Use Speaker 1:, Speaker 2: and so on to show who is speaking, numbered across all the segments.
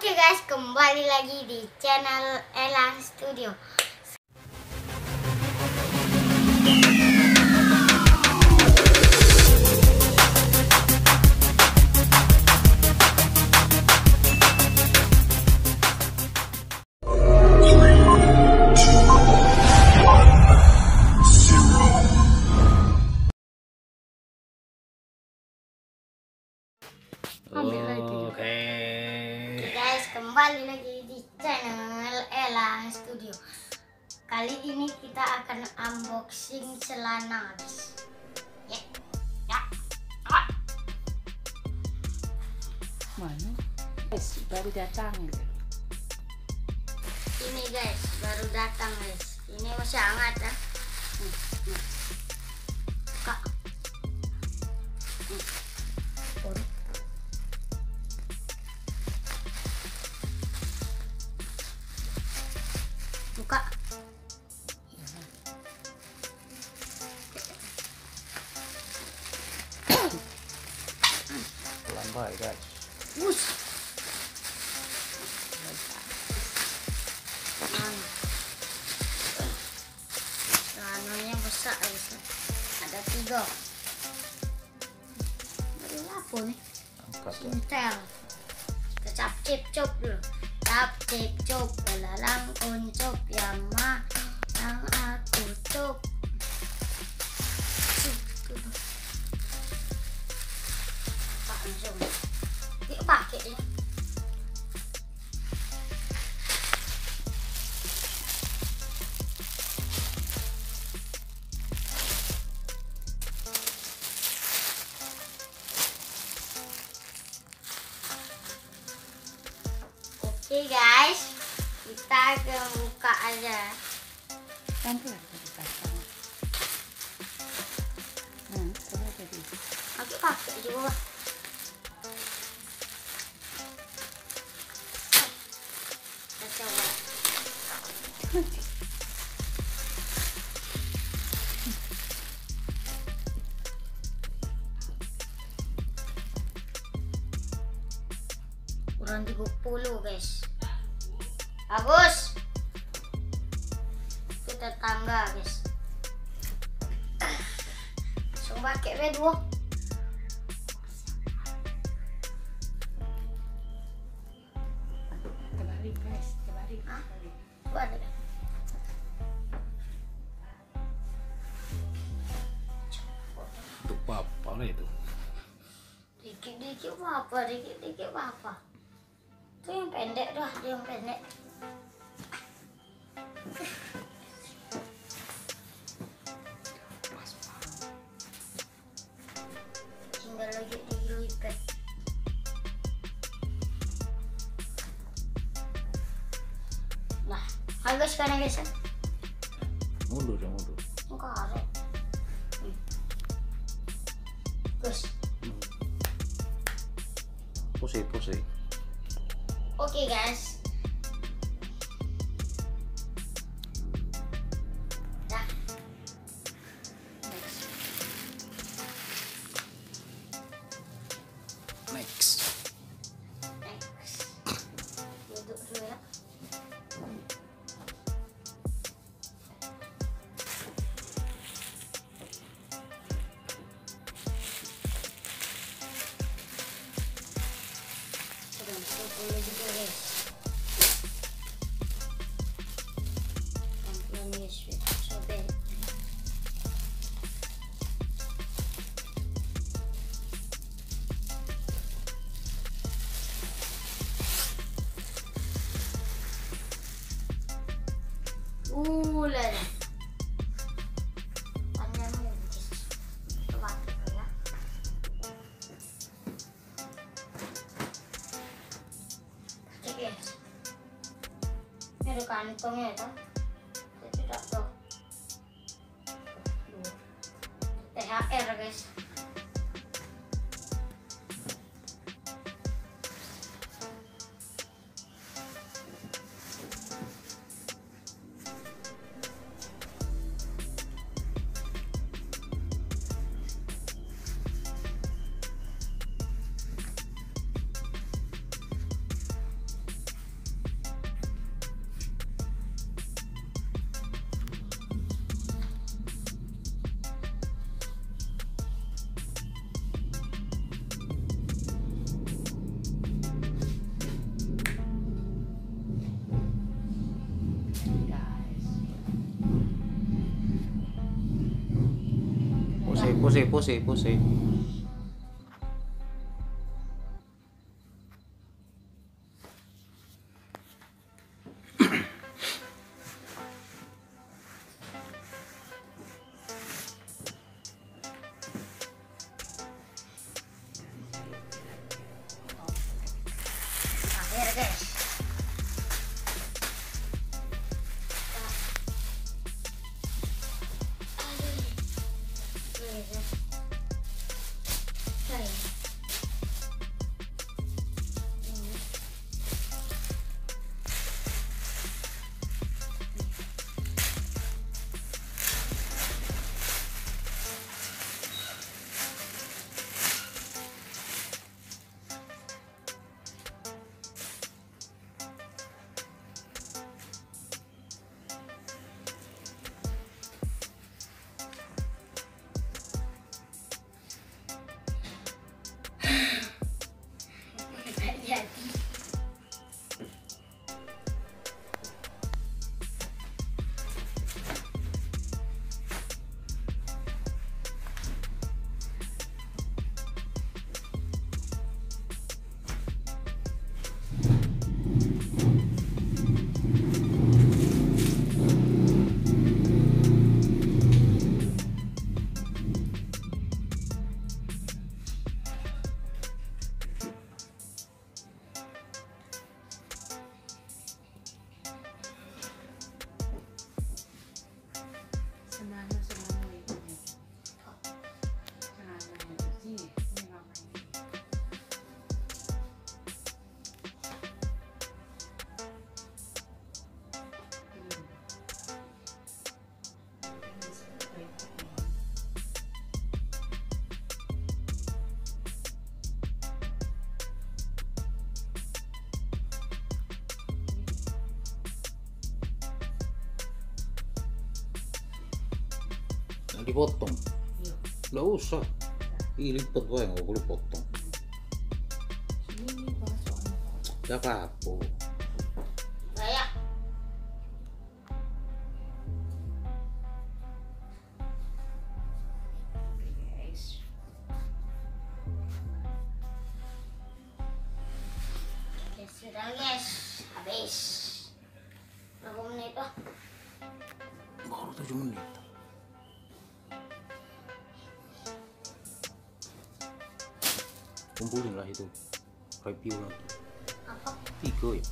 Speaker 1: Oke guys, kembali lagi di channel Ella Studio. Akan unboxing celana guys. Ya. Ya. Ah.
Speaker 2: Mana? Guys, baru datang gitu.
Speaker 1: Ini guys, baru datang guys. Ini masih hangat ya. Hmm,
Speaker 3: Lambai guys.
Speaker 1: Mana? Celananya besar guys. Ada tiga. Baru apa nih?
Speaker 3: Angkat ya.
Speaker 1: Intel. Kita cap cip cop dulu. Cap cip cop. Belalang kuncup. Yama. Yang aku cop. Cip, tuh. Pak langsung. Yuk pakai ya. Oke guys, kita akan buka aja.
Speaker 2: Kan tuh ada di pasang. Hmm, coba jadi.
Speaker 1: Aku pakai juga. Kurang 30 guys. Bagus. Itu tetangga guys. We dua.
Speaker 2: Terbalik guys, terbalik.
Speaker 1: Hah?
Speaker 2: terbalik.
Speaker 1: Tuh ada.
Speaker 3: Untuk apa itu?
Speaker 1: Dikit-dikit apa, dikit-dikit apa. Itu yang pendek dah, dia yang pendek. Tinggal lagi dilipat. Nah, harga sekarang guys. ya.
Speaker 3: Mundur ya mundur.
Speaker 1: Enggak ada. Hmm. Terus,
Speaker 3: Pusing pusing.
Speaker 1: oke guys. Uh, ya. Kantongnya ya, Saya tidak tahu. THR guys.
Speaker 3: Pose, pose, pose.
Speaker 1: akhir guys
Speaker 3: dipotong.
Speaker 2: Iya.
Speaker 3: Nggak usah. Lipet wae nggak boleh potong. Nggak apa-apa.
Speaker 1: kayak sudah guys habis berapa menit oh
Speaker 3: Baru 7 menit. Kumpulin lah itu. Review
Speaker 1: apa
Speaker 3: Tiga ya.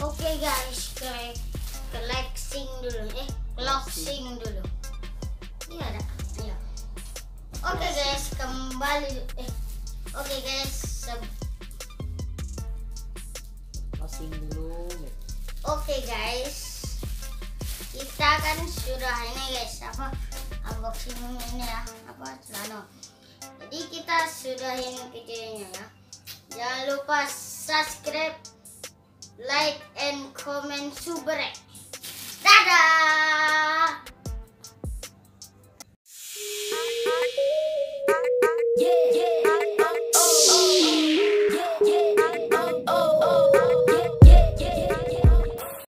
Speaker 1: Oke guys, ke collecting dulu eh closing dulu. Ini ada. Iya. Oke guys, kembali eh Oke guys, se-
Speaker 2: Closing dulu. gitu.
Speaker 1: oke guys. Kita kan sudah ini guys, apa unboxing ini ya, apa celana. Jadi kita sudahin videonya ya. Jangan lupa subscribe, like, and comment subrek. Dadah! Yeah.